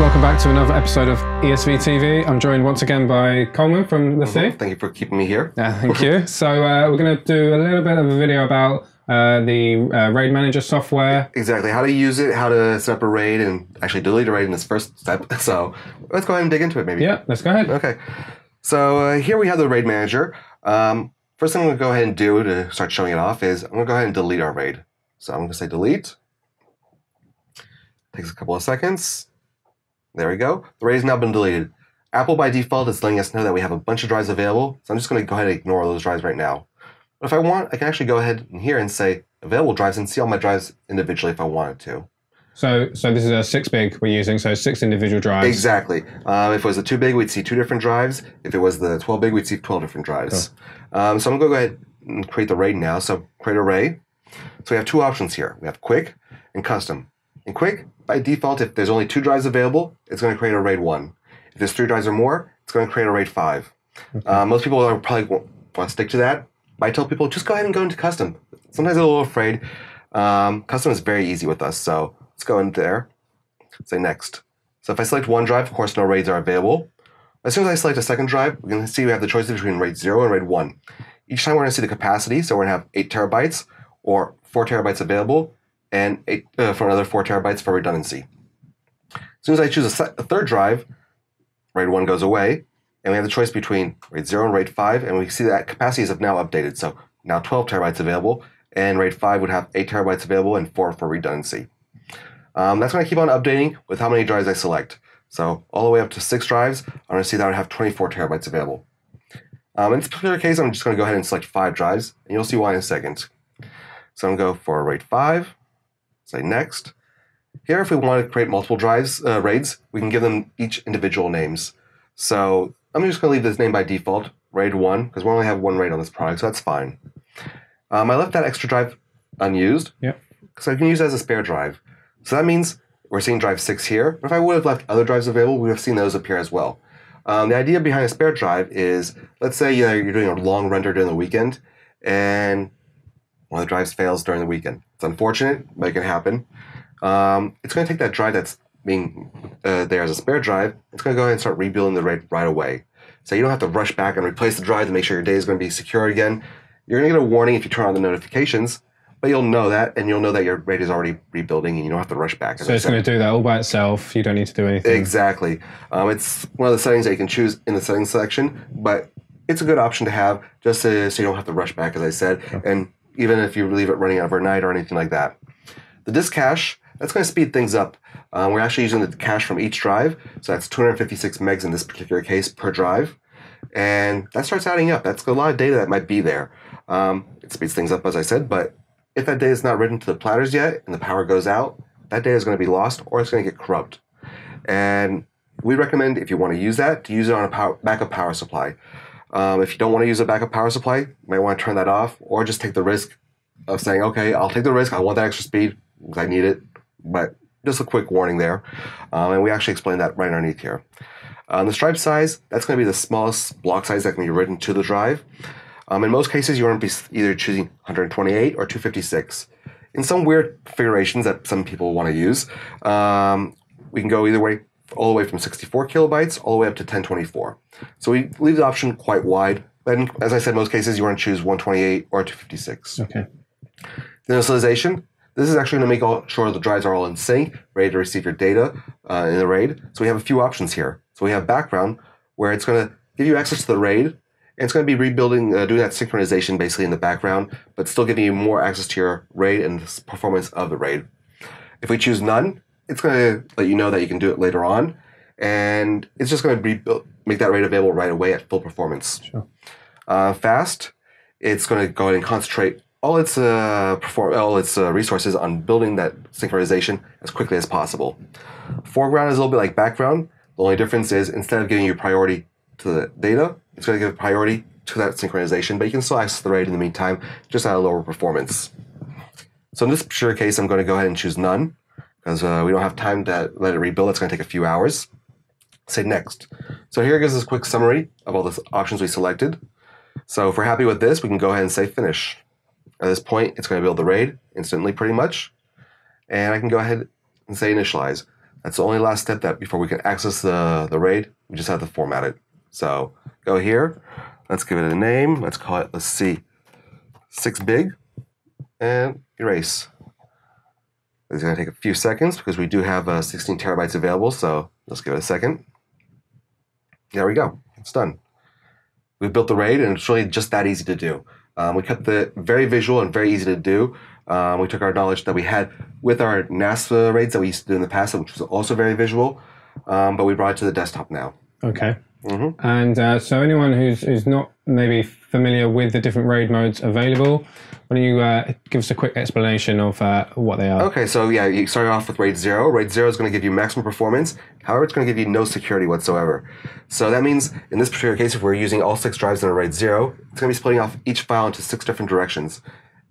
welcome back to another episode of ESV TV. I'm joined once again by Coleman from LaCie. Thank you for keeping me here. Yeah, thank you. So uh, we're going to do a little bit of a video about uh, the uh, Raid Manager software. Exactly. How to use it, how to set up a raid, and actually delete a raid in this first step. So let's go ahead and dig into it, maybe. Yeah, let's go ahead. Okay. So uh, here we have the raid manager. Um, first thing I'm going to go ahead and do to start showing it off is I'm going to go ahead and delete our raid. So I'm going to say delete. Takes a couple of seconds. There we go. The raid has now been deleted. Apple by default is letting us know that we have a bunch of drives available. So I'm just going to go ahead and ignore those drives right now. But if I want, I can actually go ahead in here and say available drives and see all my drives individually if I wanted to. So, so this is a 6big we're using, so six individual drives. Exactly. Um, if it was a 2big, we'd see two different drives. If it was the 12big, we'd see 12 different drives. Um, so I'm going to go ahead and create the RAID now. So create array. So we have two options here. We have quick and custom. In quick, by default, if there's only two drives available, it's going to create a RAID 1. If there's three drives or more, it's going to create a RAID 5. Uh, most people are probably want to stick to that. But I tell people, just go ahead and go into custom. Sometimes they're a little afraid. Um, custom is very easy with us. So let's go in there. Say next. So if I select one drive, of course, no RAIDs are available. As soon as I select a second drive, we can see we have the choice between RAID 0 and RAID 1. Each time we're going to see the capacity, so we're going to have 8 terabytes or 4 terabytes available, and eight, uh, for another 4 terabytes for redundancy. As soon as I choose a, a third drive, RAID 1 goes away, and we have the choice between RAID 0 and RAID 5, and we see that capacities have now updated. So now 12 terabytes available, and RAID 5 would have 8 terabytes available and 4 for redundancy. Um, that's going to keep on updating with how many drives I select. So all the way up to 6 drives, I'm going to see that I have 24 terabytes available. Um, in this particular case, I'm just going to go ahead and select 5 drives, and you'll see why in a second. So I'm going to go for RAID 5, say next. Here, if we want to create multiple drives, uh, RAIDs, we can give them each individual names. So I'm just going to leave this name by default, RAID 1, because we only have one RAID on this product, so that's fine. Um, I left that extra drive unused, Yep. because I can use it as a spare drive. So that means we're seeing drive 6 here. but If I would have left other drives available, we would have seen those appear as well. Um, the idea behind a spare drive is, let's say uh, you're doing a long render during the weekend, and one of the drives fails during the weekend. It's unfortunate, but it can happen. Um, it's going to take that drive that's being uh, there as a spare drive. It's going to go ahead and start rebuilding the RAID right away. So you don't have to rush back and replace the drive to make sure your day is going to be secure again. You're going to get a warning if you turn on the notifications, but you'll know that, and you'll know that your RAID is already rebuilding, and you don't have to rush back. So it's going to do that all by itself. You don't need to do anything. Exactly. Um, it's one of the settings that you can choose in the settings section, but it's a good option to have just to, so you don't have to rush back, as I said, and even if you leave it running overnight or anything like that. The disk cache, that's going to speed things up. Um, we're actually using the cache from each drive, so that's 256 megs in this particular case per drive, and that starts adding up. That's a lot of data that might be there. Um, it speeds things up, as I said, but if that data is not written to the platters yet and the power goes out, that data is going to be lost or it's going to get corrupt. And we recommend if you want to use that to use it on a power, backup power supply. Um, if you don't want to use a backup power supply, you might want to turn that off or just take the risk of saying, okay, I'll take the risk. I want that extra speed because I need it. But just a quick warning there. Um, and we actually explain that right underneath here. Um, the stripe size, that's going to be the smallest block size that can be written to the drive. Um, in most cases, you're going to be either choosing 128 or 256. In some weird configurations that some people want to use, um, we can go either way, all the way from 64 kilobytes all the way up to 1024. So we leave the option quite wide. And as I said, most cases, you want to choose 128 or 256. Okay. The initialization, this is actually going to make all, sure the drives are all in sync, ready to receive your data uh, in the RAID. So we have a few options here. So we have background, where it's going to give you access to the RAID, and it's going to be rebuilding, uh, doing that synchronization basically in the background, but still giving you more access to your RAID and the performance of the RAID. If we choose none, it's going to let you know that you can do it later on, and it's just going to rebuild, make that rate available right away at full performance. Sure. Uh, fast, it's going to go ahead and concentrate all its uh, perform all its uh, resources on building that synchronization as quickly as possible. Foreground is a little bit like background. The only difference is instead of giving you priority to the data, it's going to give priority to that synchronization, but you can still access the RAID in the meantime, just at a lower performance. So in this particular case, I'm going to go ahead and choose none uh, we don't have time to let it rebuild. It's going to take a few hours. Say next. So here gives us a quick summary of all the options we selected. So if we're happy with this, we can go ahead and say finish. At this point, it's going to build the RAID instantly, pretty much. And I can go ahead and say initialize. That's the only last step that before we can access the, the RAID, we just have to format it. So go here. Let's give it a name. Let's call it, let's see, 6 big and erase. It's going to take a few seconds because we do have uh, 16 terabytes available. So let's give it a second. There we go. It's done. We've built the RAID and it's really just that easy to do. Um, we kept it very visual and very easy to do. Um, we took our knowledge that we had with our NAS RAIDs that we used to do in the past, which was also very visual, um, but we brought it to the desktop now. Okay. Mhm. And uh, so, anyone who's who's not maybe familiar with the different raid modes available, why don't you uh, give us a quick explanation of uh, what they are? Okay, so yeah, you started off with RAID 0. RAID 0 is going to give you maximum performance. However, it's going to give you no security whatsoever. So that means in this particular case, if we're using all six drives in a RAID 0, it's going to be splitting off each file into six different directions.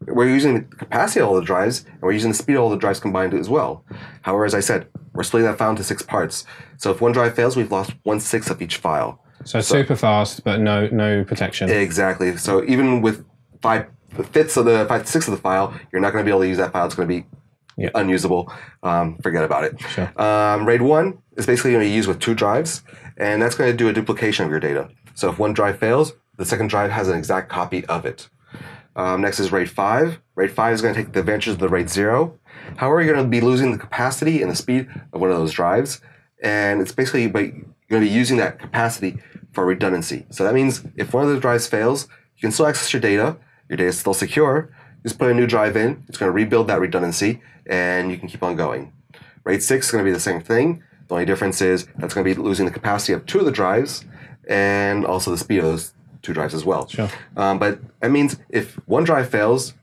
We're using the capacity of all the drives, and we're using the speed of all the drives combined as well. However, as I said, we're splitting that file into six parts. So if one drive fails, we've lost one sixth of each file. So, super fast, but no no protection. Exactly. So even with five fifths of the five sixths of the file, you're not going to be able to use that file. It's going to be Yeah. unusable. Um, forget about it. Sure. Um, RAID one is basically going to use with two drives, and that's going to do a duplication of your data. So if one drive fails, the second drive has an exact copy of it. Um, next is RAID 5. RAID 5 is going to take the advantages of the RAID 0. However, you're going to be losing the capacity and the speed of one of those drives. And it's basically you're going to be using that capacity for redundancy. So that means if one of the drives fails, you can still access your data. Your data is still secure. Just put a new drive in. It's going to rebuild that redundancy, and you can keep on going. RAID 6 is going to be the same thing. The only difference is that's going to be losing the capacity of two of the drives and also the speed of those two drives as well. Sure. Um, but that means if one drive fails,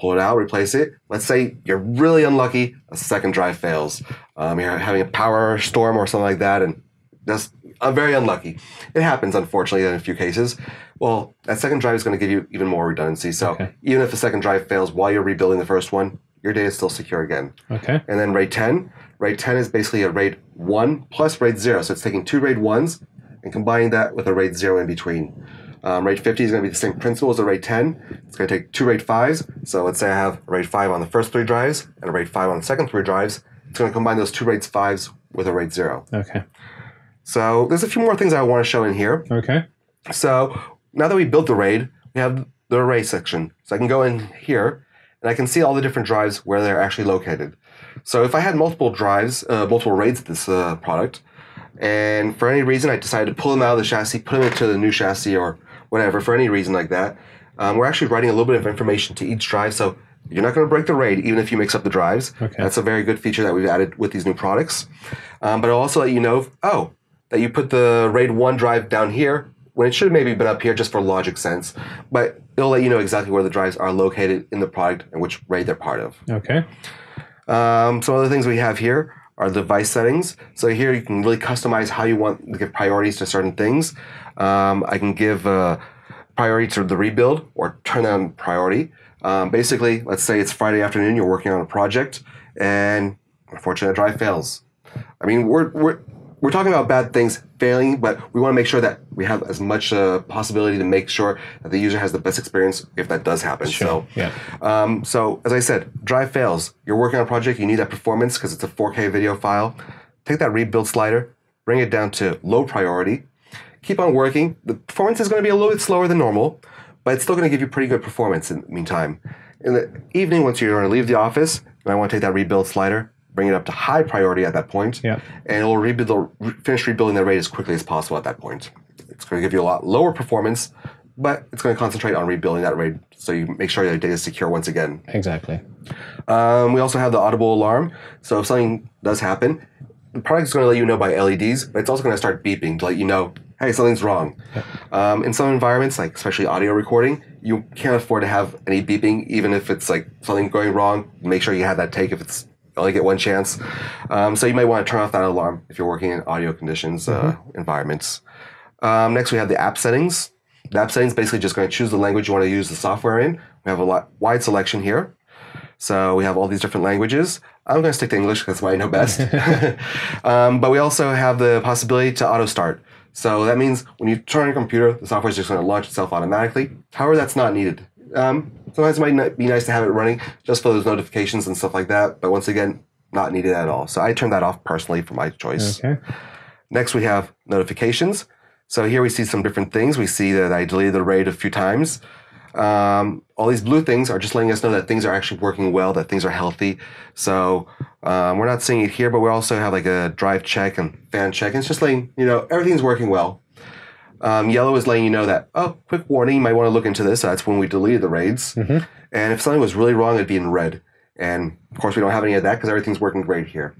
pull it out, replace it. Let's say you're really unlucky, a second drive fails. Um, you're having a power storm or something like that, and just uh, very unlucky. It happens, unfortunately, in a few cases. Well, that second drive is going to give you even more redundancy. So Okay. even if the second drive fails while you're rebuilding the first one, your data is still secure again. Okay. And then RAID 10. RAID 10 is basically a RAID 1 plus RAID 0. So it's taking two RAID 1s and combining that with a RAID 0 in between. Um, RAID 50 is going to be the same principle as a RAID 10. It's going to take two RAID 5s. So let's say I have a RAID 5 on the first three drives and a RAID 5 on the second three drives. It's going to combine those two RAID 5s with a RAID 0. Okay. So there's a few more things I want to show in here. Okay. So now that we built the RAID, we have the array section. So I can go in here and I can see all the different drives where they're actually located. So if I had multiple drives, uh, multiple RAIDs of this uh, product, and for any reason I decided to pull them out of the chassis, put them into the new chassis or whatever, for any reason like that, um, we're actually writing a little bit of information to each drive. So you're not going to break the RAID even if you mix up the drives. Okay. That's a very good feature that we've added with these new products. Um, but it'll also let you know, oh, that you put the RAID 1 drive down here when it should have maybe been up here just for logic sense. But it'll let you know exactly where the drives are located in the product and which RAID they're part of. Okay. Um, some other things we have here are device settings. So here you can really customize how you want to give priorities to certain things. Um, I can give uh, priority to the rebuild or turn on priority. Um, basically, let's say it's Friday afternoon, you're working on a project, and unfortunately, a drive fails. I mean, we're, we're, we're talking about bad things failing, but we want to make sure that we have as much uh, possibility to make sure that the user has the best experience if that does happen. So, Yeah. um, so as I said, drive fails. You're working on a project, you need that performance because it's a 4K video file. Take that rebuild slider, bring it down to low priority. Keep on working. The performance is going to be a little bit slower than normal, but it's still going to give you pretty good performance in the meantime. In the evening, once you're going to leave the office, you might want to take that rebuild slider, bring it up to high priority at that point, Yeah. and it will rebuild, re- finish rebuilding the RAID as quickly as possible at that point. It's going to give you a lot lower performance, but it's going to concentrate on rebuilding that RAID so you make sure your data is secure once again. Exactly. Um, we also have the audible alarm. So if something does happen, the product is going to let you know by LEDs, but it's also going to start beeping to let you know, hey, something's wrong. Um, in some environments, like especially audio recording, you can't afford to have any beeping, even if it's like something going wrong. Make sure you have that take if it's only get one chance. Um, so you might want to turn off that alarm if you're working in audio conditions uh, environments. Um, next, we have the app settings. The app settings basically just going to choose the language you want to use the software in. We have a lot, wide selection here. So we have all these different languages. I'm going to stick to English because I know best. um, but we also have the possibility to auto start. So that means when you turn on your computer, the software is just going to launch itself automatically. However, that's not needed. Um, sometimes it might be nice to have it running just for those notifications and stuff like that. But once again, not needed at all. So I turned that off personally for my choice. Okay. Next, we have notifications. So here we see some different things. We see that I deleted the RAID a few times. Um, all these blue things are just letting us know that things are actually working well, that things are healthy. So um, we're not seeing it here, but we also have like a drive check and fan check. And it's just letting you know everything's working well. Um, yellow is letting you know that, oh, quick warning, you might want to look into this. That's when we deleted the raids. And if something was really wrong, it'd be in red. And of course, we don't have any of that because everything's working great here.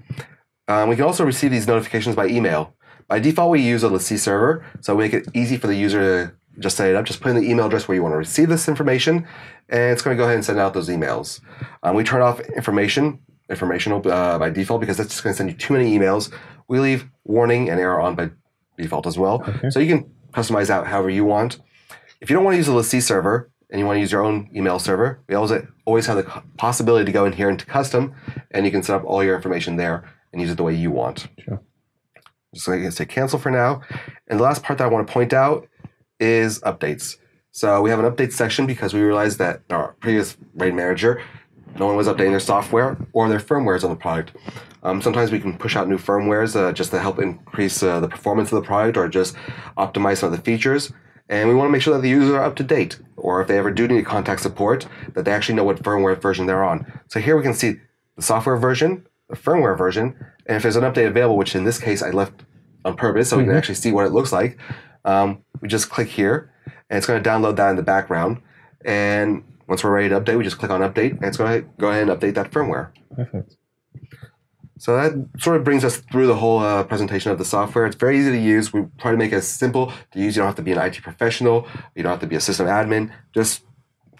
Um, we can also receive these notifications by email. By default, we use a LaCie server, so we make it easy for the user to just set it up. Just put in the email address where you want to receive this information, and it's going to go ahead and send out those emails. Um, we turn off information informational uh, by default because that's just going to send you too many emails. We leave warning and error on by default as well, so you can customize out however you want. If you don't want to use a LaCie server and you want to use your own email server, we always always have the possibility to go in here into custom, and you can set up all your information there and use it the way you want. Sure. Just going to say cancel for now. And the last part that I want to point out is updates. So we have an update section because we realized that our previous RAID manager, no one was updating their software or their firmwares on the product. Um, sometimes we can push out new firmwares uh, just to help increase uh, the performance of the product or just optimize some of the features. And we want to make sure that the users are up to date, or if they ever do need to contact support, that they actually know what firmware version they're on. So here we can see the software version, the firmware version, and if there's an update available, which in this case I left on purpose so we can actually see what it looks like, um, we just click here, and it's going to download that in the background. And once we're ready to update, we just click on update, and it's going to go ahead and update that firmware. Perfect. So that sort of brings us through the whole uh, presentation of the software. It's very easy to use. We try to make it simple to use. You don't have to be an IT professional. You don't have to be a system admin. Just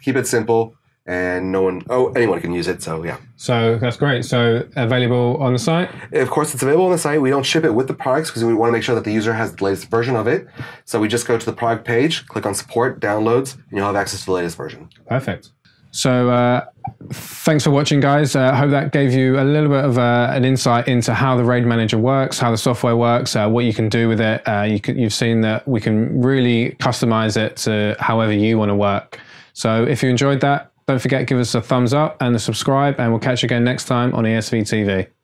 keep it simple, and no one, oh, anyone can use it. So yeah. So that's great. So available on the site. Of course, it's available on the site. We don't ship it with the products because we want to make sure that the user has the latest version of it. So we just go to the product page, click on support, downloads, and you'll have access to the latest version. Perfect. So uh, thanks for watching, guys. I uh, hope that gave you a little bit of uh, an insight into how the RAID Manager works, how the software works, uh, what you can do with it. Uh, you you've seen that we can really customize it to however you want to work. So if you enjoyed that, don't forget give us a thumbs up and a subscribe, and we'll catch you again next time on ESV TV.